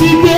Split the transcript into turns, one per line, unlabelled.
se